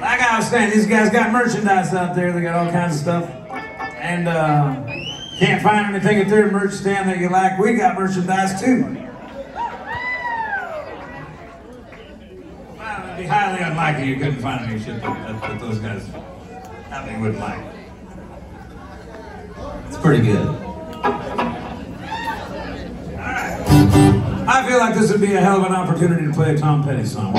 Like I was saying, these guys got merchandise out there. They got all kinds of stuff. And uh, can't find anything at their merch stand that you like. We got merchandise too. It'd be highly unlikely you couldn't find any shit that, that, those guys probably would like. It's pretty good. I feel like this would be a hell of an opportunity to play a Tom Petty song.